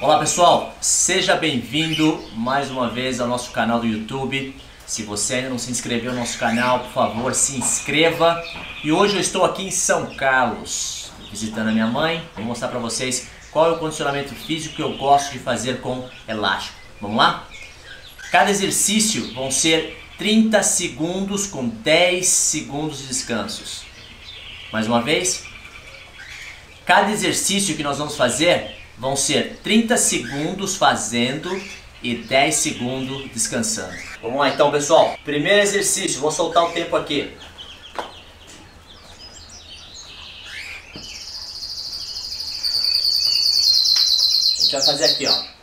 Olá pessoal, seja bem-vindo mais uma vez ao nosso canal do YouTube. Se você ainda não se inscreveu no nosso canal, por favor, se inscreva. E hoje eu estou aqui em São Carlos, visitando a minha mãe. Vou mostrar para vocês qual é o condicionamento físico que eu gosto de fazer com elástico. Vamos lá? Cada exercício vão ser 30 segundos com 10 segundos de descansos. Mais uma vez, cada exercício que nós vamos fazer vão ser 30 segundos fazendo e 10 segundos descansando. Vamos lá então, pessoal. Primeiro exercício, vou soltar o tempo aqui. A gente vai fazer aqui, ó.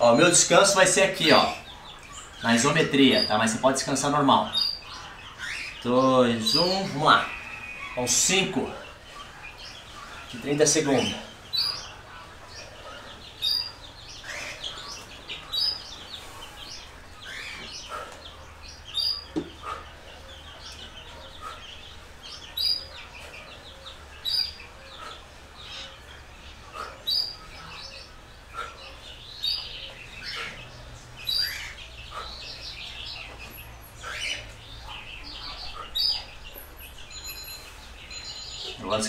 Ó, meu descanso vai ser aqui, ó. Na isometria, tá? Mas você pode descansar normal. Dois, um, vamos lá. Então, cinco de 30 segundos.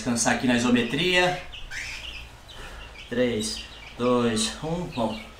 Descansar aqui na isometria. 3, 2, 1, bom.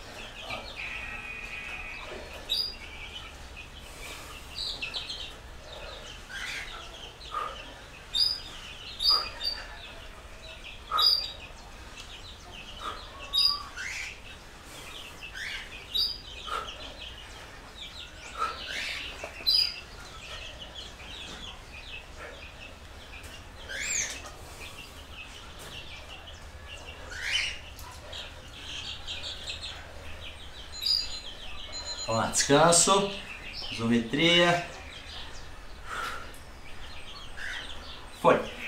Vamos lá, descanso, isometria. Foi.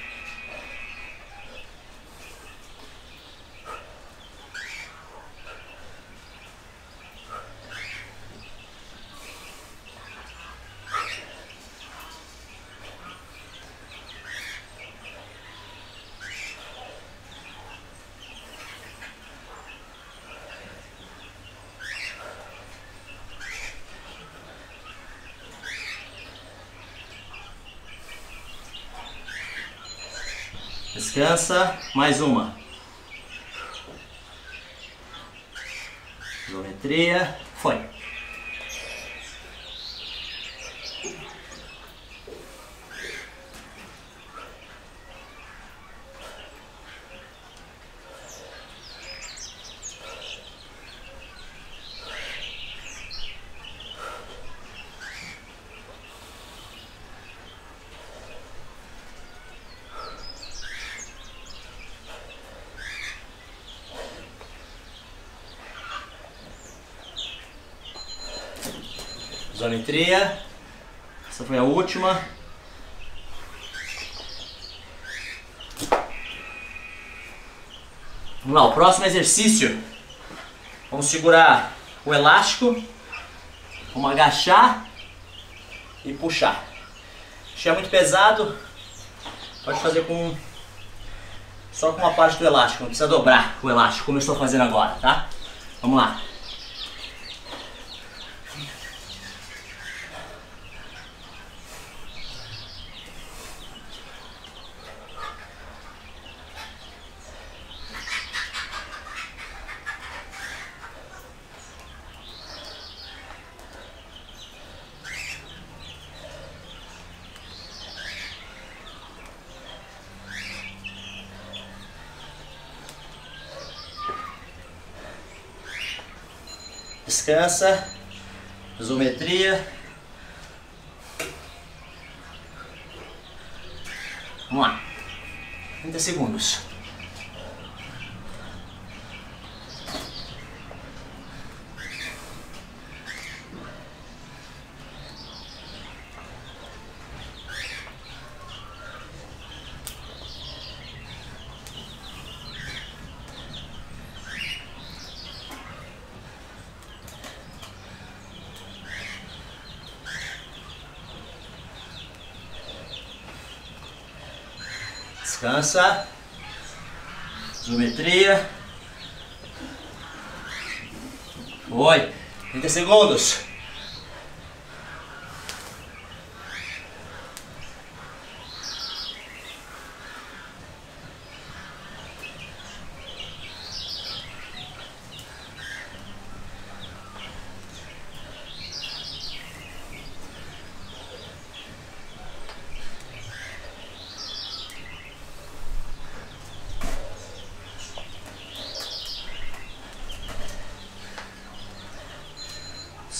Descansa, mais uma. Isometria, foi. Isometria. Essa foi a última. Vamos lá, o próximo exercício. Vamos segurar o elástico. Vamos agachar e puxar. Se é muito pesado, pode fazer com só com uma parte do elástico, não precisa dobrar o elástico, como eu estou fazendo agora, tá? Vamos lá. Descansa. Isometria. Vamos lá. 30 segundos. Descansa. Isometria. Foi. 30 segundos.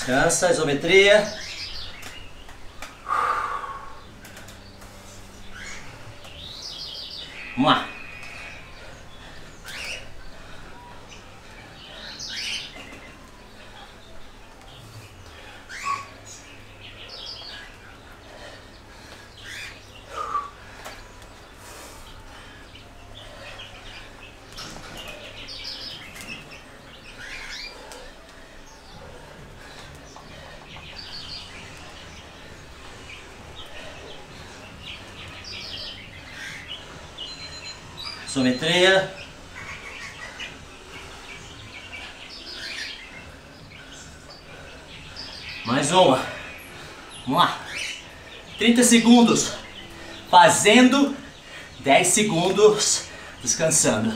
Descansa, isometria. Vamos lá. Isometria. Mais uma. Vamos lá. 30 segundos. Fazendo 10 segundos descansando.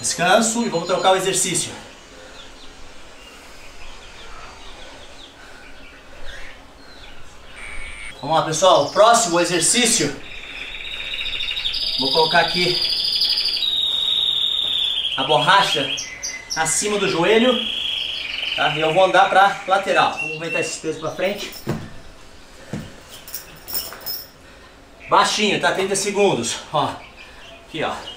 Descanso e vamos trocar o exercício. Vamos lá, pessoal. Próximo exercício. Vou colocar aqui a borracha acima do joelho. Tá? E eu vou andar para lateral. Vamos aumentar esse peso para frente. Baixinho, tá? 30 segundos. Ó. Aqui, ó.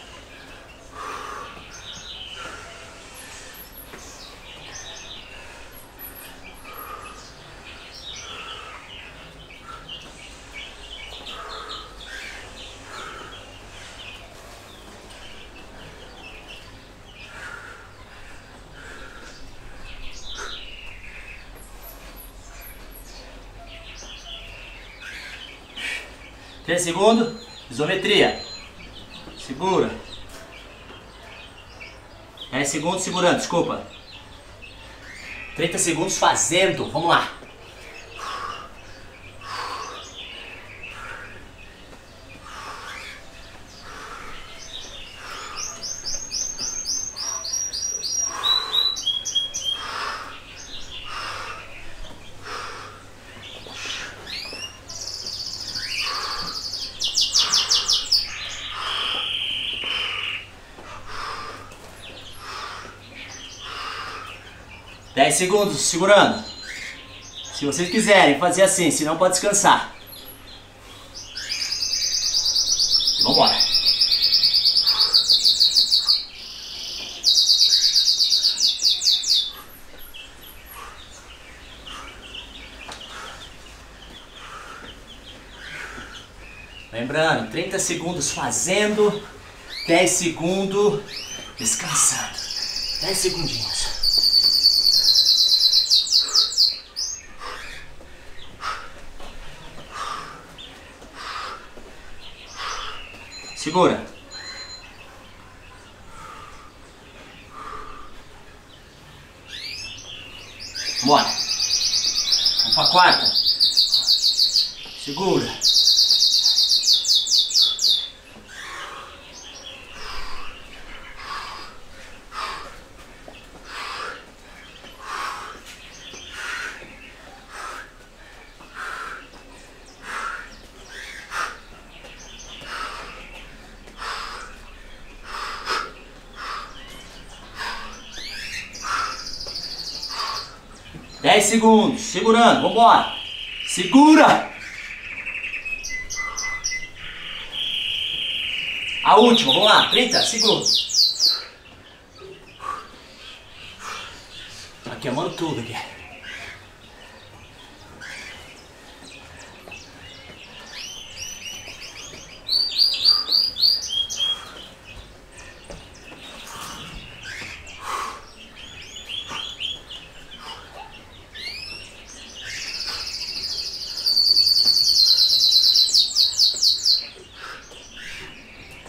Três segundos, isometria. Segura. 10 segundos segurando, desculpa. 30 segundos fazendo, vamos lá. Dez segundos, segurando. Se vocês quiserem fazer assim, senão pode descansar. E vambora. Lembrando, 30 segundos fazendo, 10 segundos descansando. 10 segundinhos. Segura. Bora. Vamos pra quarta. Segura. 10 segundos, segurando, vambora. Segura! A última, vamos lá, 30 segundos. Aqui, amando tudo aqui.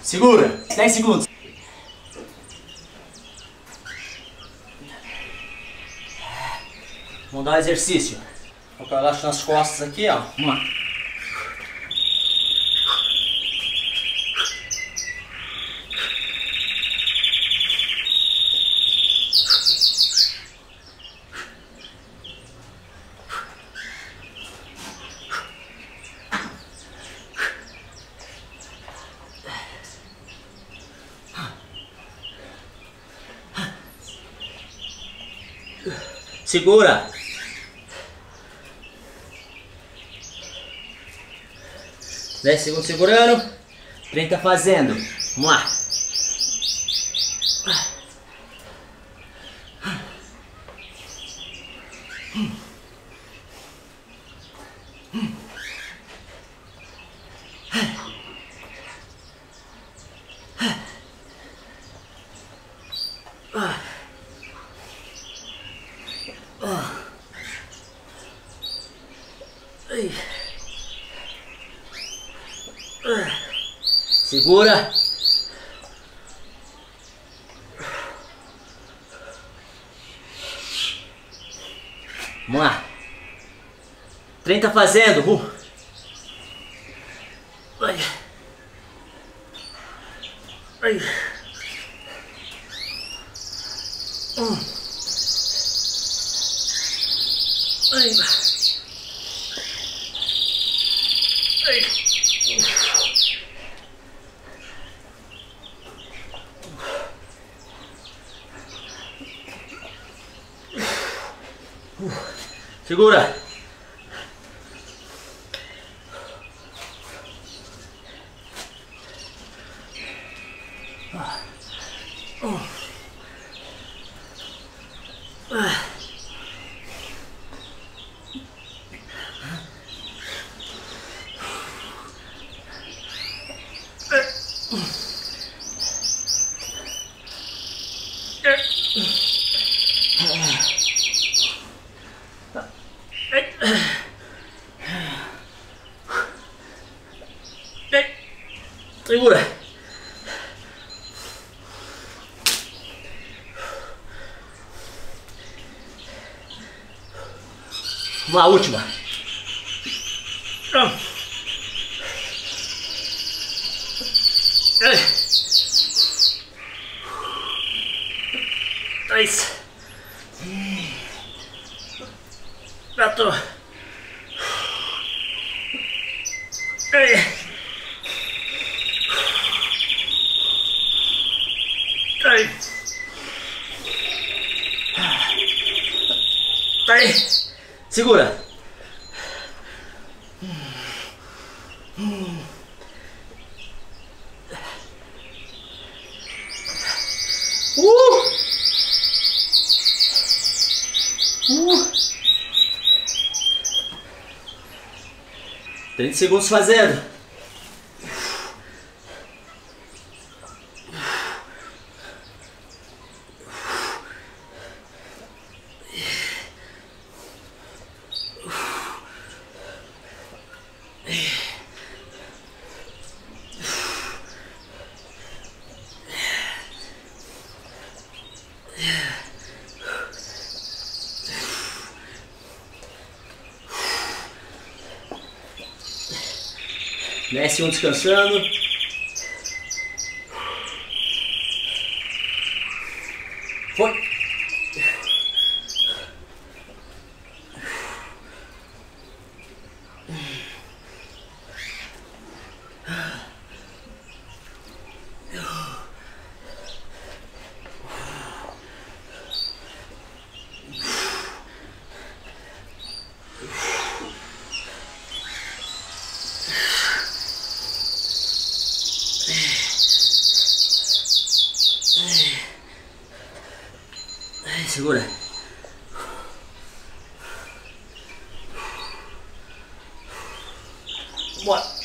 Segura. 10 segundos. Vamos dar um exercício. Vou colocar nas costas aqui, ó. Vamos lá. Segura. Dez segundos segurando. 30 fazendo. Vamos lá. Segura. Vamos lá. 30 fazendo. Uh. Ai. Ai. Um. Ai. Ai. Segura. Segura. Uma última. Três. Quatro. Segura. Uh! Uh! 30 segundos fazendo. Desce um descansando. Foi. Segura. Bora.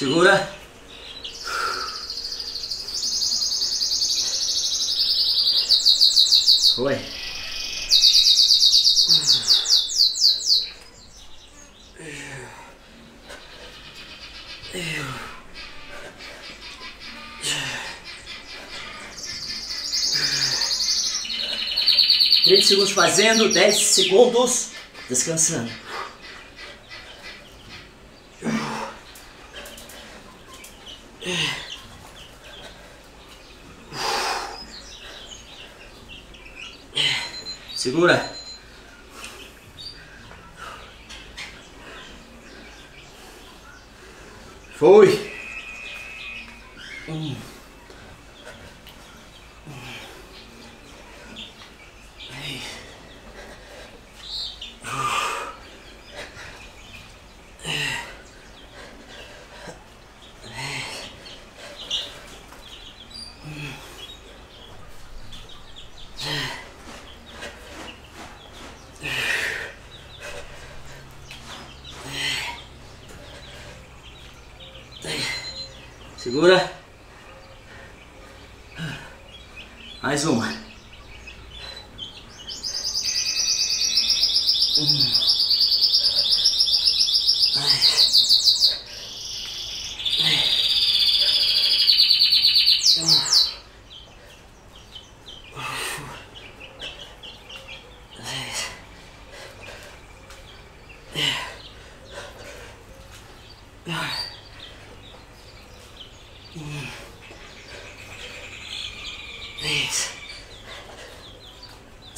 Segura. Foi. Trinta segundos fazendo, dez segundos descansando. Segura. Foi. Um. Segura. Mais uma.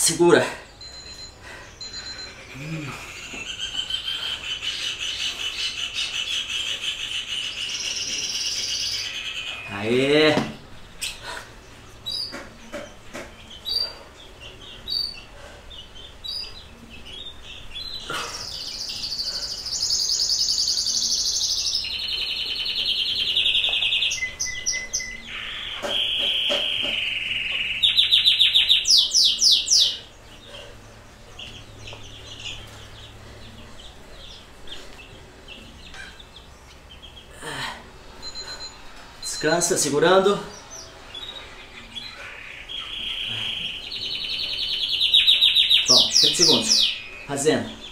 Segura. Aê! Descansa, segurando. Bom, 30 segundos. Fazendo.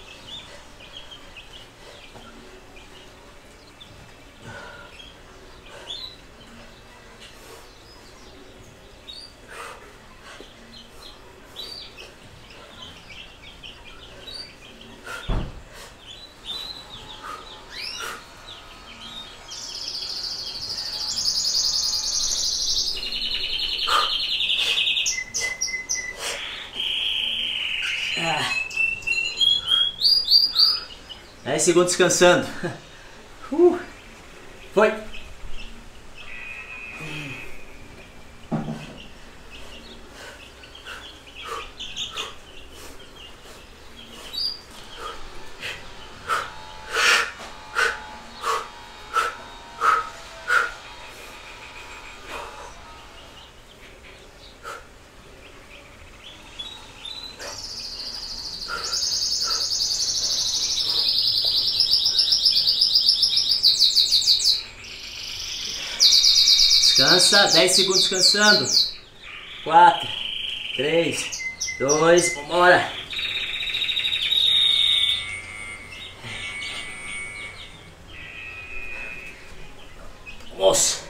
Ah. 10 segundos descansando. Uh. Foi. Descansa, 10 segundos descansando. 4, 3, 2, vambora. Moço,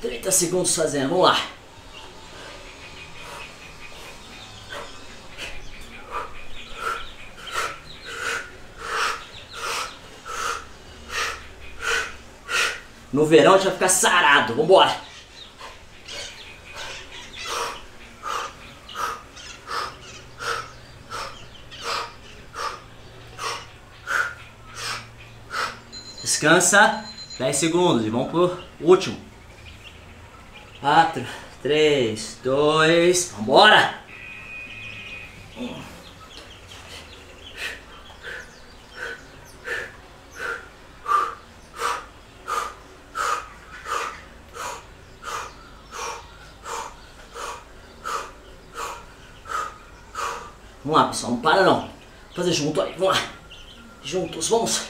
30 segundos fazendo, vamos lá. No verão a gente vai ficar sarado. Vambora! Descansa. 10 segundos e vamos pro último. 4, 3, 2, vambora! Vamos lá, pessoal, não para não. Vou fazer junto aí, vamos lá. Juntos, vamos.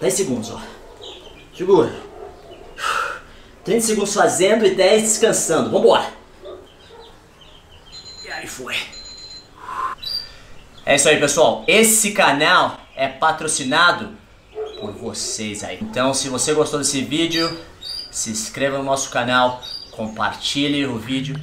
10 segundos, ó. Segura. 30 segundos fazendo e 10 descansando. Vambora. E aí foi. É isso aí, pessoal. Esse canal é patrocinado por vocês aí. Então, se você gostou desse vídeo, se inscreva no nosso canal, compartilhe o vídeo.